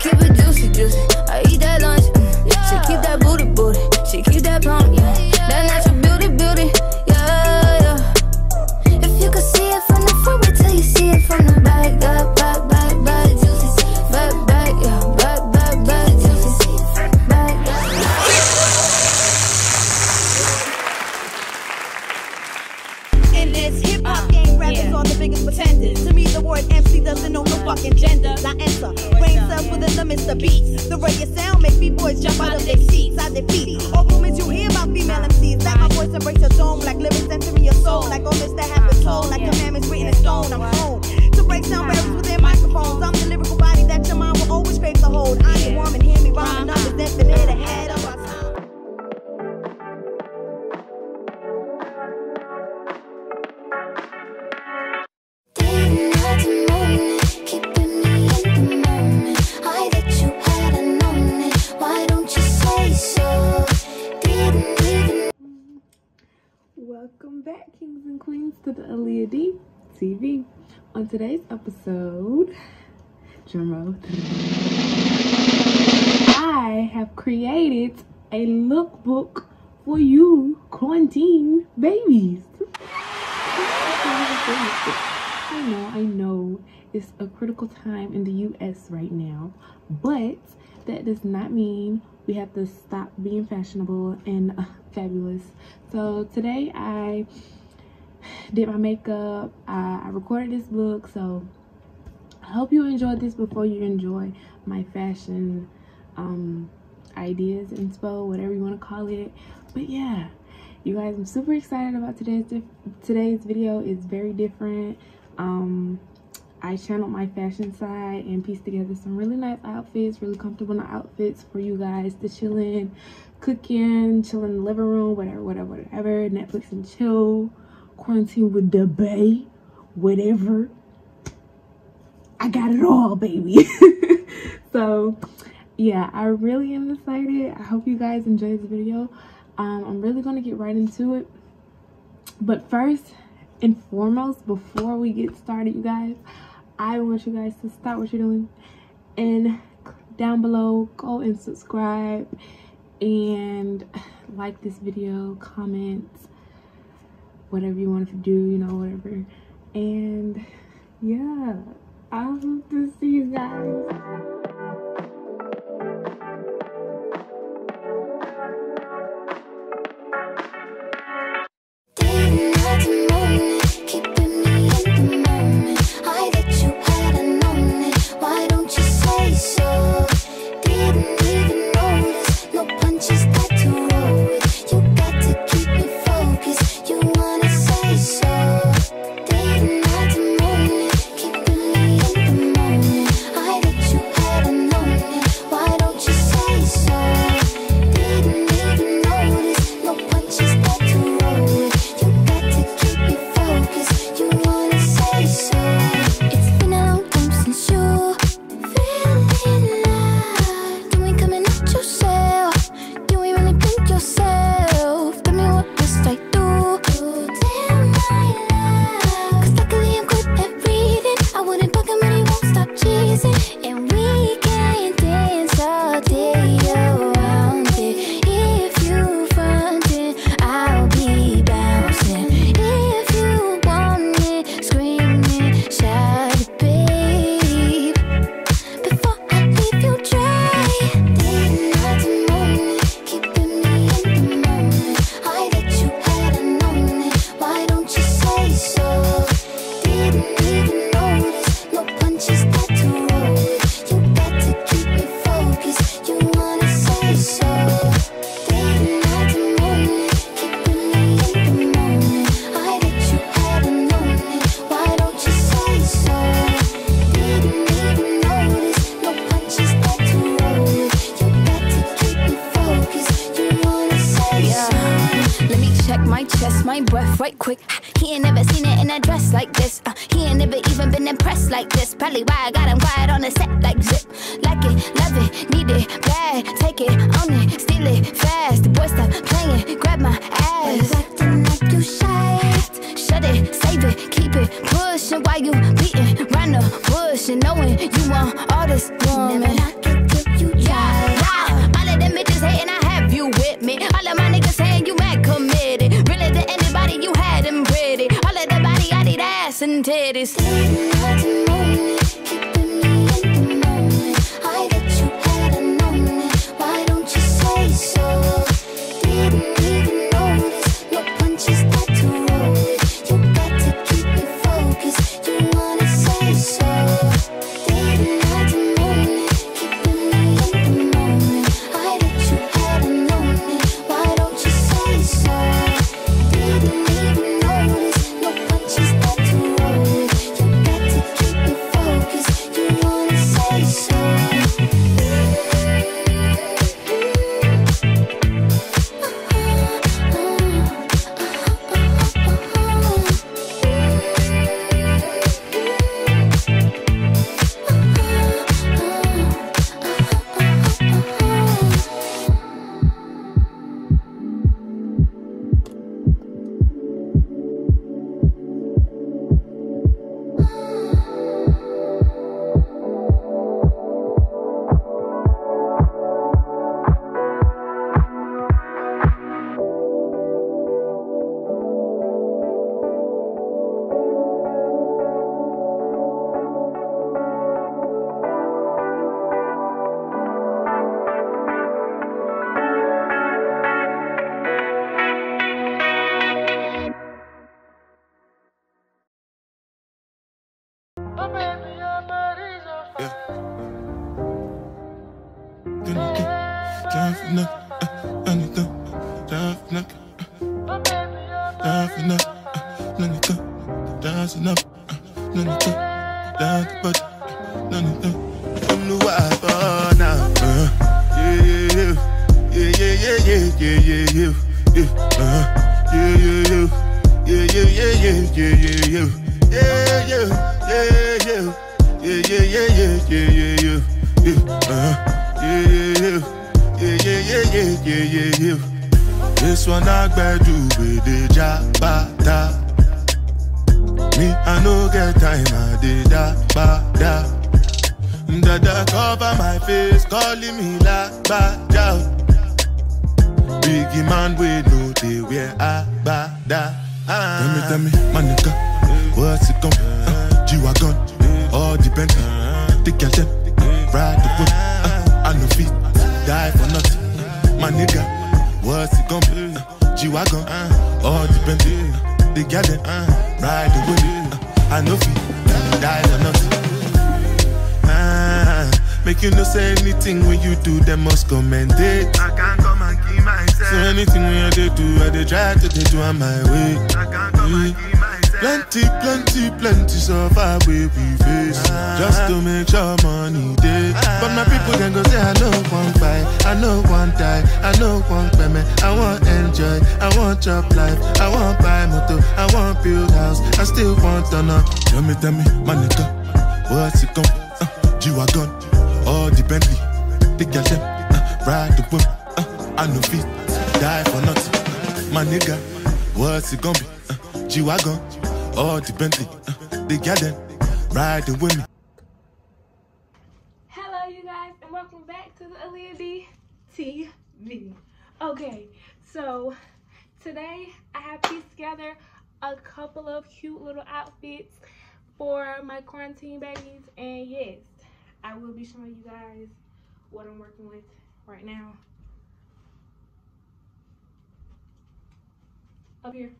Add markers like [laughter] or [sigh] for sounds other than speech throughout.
keep it juicy, juicy. I eat that lunch. Mm. She keep that booty, booty. She keep that pump, yeah. That natural beauty, beauty, yeah, yeah. If you could see it from the front, wait till you see it from the back, back, back, back, back, juicy, back, back, yeah, back, back, back, juicy, back, back. In this hip hop rappers are the biggest pretenders. To me, the word MC doesn't know no fucking gender. I enter, brain cells within the Mr. Beats. The way sound make B-boys jump out of their seats. I defeat all rumors you hear about female MCs. That my voice embrace your dome, like lyrics entering your soul. Like all this that happened told, like commandments written in stone. I'm home to break sound barriers with their microphones. I'm the lyrical body that your mind will always crave to hold. I am warm and hear me rhyming On today's episode, drumroll, I have created a lookbook for you quarantine babies. I know, I know it's a critical time in the US right now, but that does not mean we have to stop being fashionable and uh, fabulous. So today I did my makeup, I, I recorded this look so I hope you enjoyed this before you enjoy my fashion um, ideas, inspo, whatever you want to call it. But yeah, you guys, I'm super excited about today's today's video. It's very different. Um, I channeled my fashion side and pieced together some really nice outfits, really comfortable outfits for you guys to chill in, cook in, chill in the living room, whatever, whatever, whatever. Netflix and chill, quarantine with the bay, whatever. I got it all, baby. [laughs] so, yeah, I really am excited. I hope you guys enjoy this video. Um, I'm really going to get right into it. But first and foremost, before we get started, you guys, I want you guys to stop what you're doing and down below, go and subscribe and like this video, comment, whatever you want to do, you know, whatever. And yeah, I hope to see you guys. Right quick. He ain't never seen it in a dress like this. Uh, he ain't never even been impressed like this. Probably why I got him quiet on the set like zip. Like it, love it, need it, bad. Take it, own it, steal it, fast. The boy stop playing, grab my ass. acting like you shy? Shut it, save it, keep it pushing while you beating round the bush and knowing you want all this woman. Have to Uh, none of them. Down's enough. Uh, none of them. Down the butt. None of them. I'm the wife for now. Uh, yeah, yeah, yeah. Yeah, yeah, yeah, yeah, yeah, yeah, yeah. Yeah, uh, yeah, yeah, yeah. Yeah, yeah, yeah, yeah, yeah, yeah, yeah. Yeah, yeah, yeah, yeah. Yeah, yeah, yeah, yeah, yeah, yeah, yeah. Yeah, uh, yeah, yeah, yeah. Yeah, yeah, yeah, yeah, yeah, yeah, yeah. This one I do with the jabata. Me, I no get time, I did da ba da. Dada cover my face, calling me la ba da. Biggie man, we know they wear a ba da. Tell me, tell me, my nigga, what's it gon' uh, G-Wagon, all the Bentley, the girl them, ride the whip, uh, I no fit, die for nothing. My nigga, what's it gon' be? Uh, G-Wagon, all the the girl them, ride the whip, uh, I no fit, die for nothing. Ah, make you no say anything when you do, them must commend it. I can't come and keep myself. So anything when I dey do, I dey try to dey do on my way. I can't come and keep myself. Plenty, plenty, plenty suffer we we face. Just to make sure money day But my people then go say I know one fight. I know one die. I know one payment. I want enjoy. I want chop life. I want buy motor I want build house. I still want to know Tell me, tell me, my nigga What's it gon' uh, G-Wagon All the Bentley The girl them uh, Ride the whip uh, I no fit Die for nothing. My nigga What's it gon' be uh, G-Wagon All the Bentley uh, The girl them with me Hello, you guys, and welcome back to the A'Aliyah Dee TV. Okay, so today I have pieced together a couple of cute little outfits for my quarantine babies, and yes, I will be showing you guys what I'm working with right now. Up here.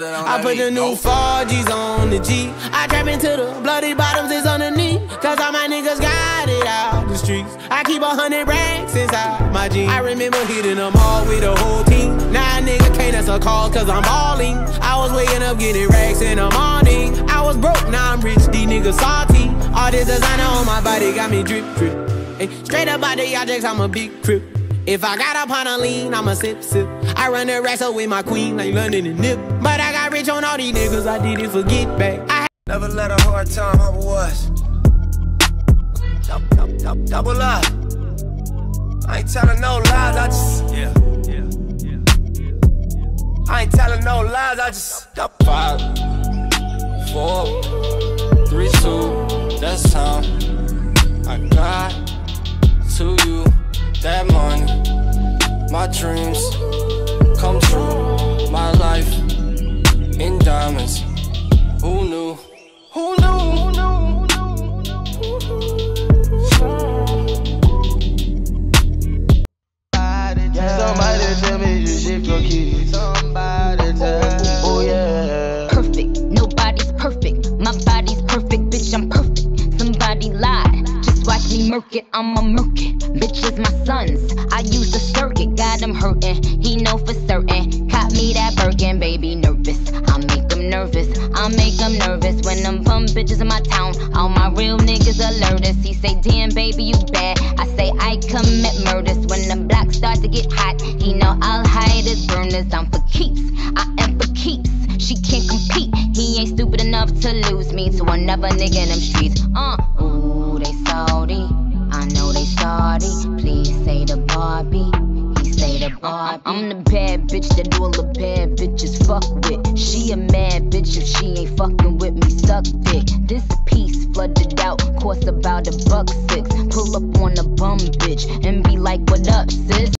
I put the new 4Gs on the G. I trap into the bloody bottoms is underneath. Cause all my niggas got it out the streets. I keep a hundred racks inside my jeans. I remember hitting them all with the whole team. Now a nigga can't answer calls cause I'm balling. I was waking up getting racks in the morning. I was broke, now I'm rich, these niggas salty. All this designer on my body got me drip, drip. Hey, straight up out the objects, I'm a big crip. If I got up on a lean, I'ma sip, sip. I run the racks up with my queen like London and Nip. But I got rich on all these niggas, I did it for get back. I Never let a hard time humble us. Double, double, double, double up. I ain't telling no lies, I just. Yeah, yeah, yeah. I I ain't telling no lies, I just. Five, four, three, two, that's time. I got to you that morning. My dreams diamonds. Who knew? Who knew? Somebody tell me you shift your keys. Somebody tell me. Oh yeah. perfect. Nobody's perfect. My body's perfect, bitch. I'm perfect. Somebody lied. Just watch me murk it. I'ma murk it. Bitches, my sons. I use the circuit. Got him hurting. Commit murders. When the block start to get hot, he know I'll hide his burners. I'm for keeps. I am for keeps. She can't compete. He ain't stupid enough to lose me to another nigga in them streets. Uh, ooh, they salty. I know they salty. Please say the Barbie. He say the Barbie. I'm the bad bitch that all the bad bitches fuck with. She a mad bitch if she ain't fucking with me. Suck dick. This piece flooded out, cost about a buck six. Pull up on a bum bitch and be like, what up, sis?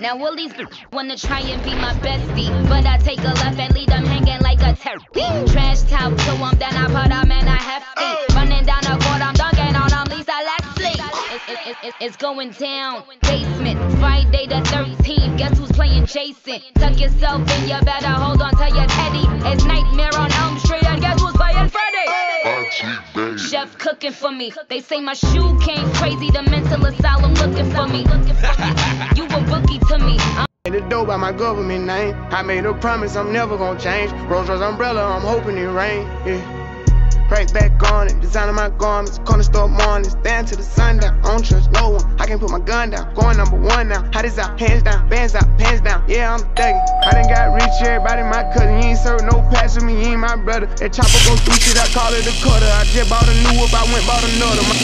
Now, will these wanna try and be my bestie? But I take a left and leave them hanging like a turkey. Trash talk to them, then I put them in a hefty. It's going down. Basement, Friday the 13th. Guess who's playing Jason? Tuck yourself in, you better hold on to your teddy. It's Nightmare on Elm Street, and guess who's playing Freddy? Chef cooking for me. They say my shoe came crazy. The mental asylum looking for me. [laughs] You a rookie to me. I'm The dough by my government name. I made a promise I'm never gonna change. Rolls Royce umbrella, I'm hoping it rain. Yeah. Right back on it, designing my garments, corner store mornings, stand to the don't trust no one, I can't put my gun down. Going number one now, how this out, hands down, bands out, pants down. Yeah, I'm thugging. I done got rich, everybody my cousin. You ain't serve no pass with me, you ain't my brother. That chopper go through shit, I call it a cutter. I just bought a new whip, I went bought another. My